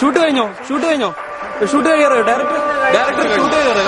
Shoot കഴിഞ്ഞോ? Shoot കഴിഞ്ഞോ? Shoot കഴിയാറോ ഡയറക്ടർ ഡയറക്ടർ ഷൂട്ട് കഴിയാറോ